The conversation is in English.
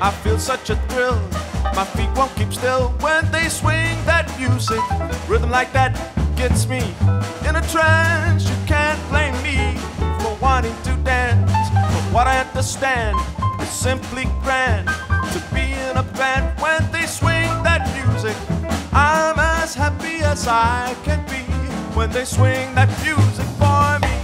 I feel such a thrill. My feet won't keep still when they swing that music. Rhythm like that gets me in a trance. You can't blame me for wanting to dance. But what I understand is simply grand to be in a band when they swing that music. I'm as happy as I can be when they swing that music for me.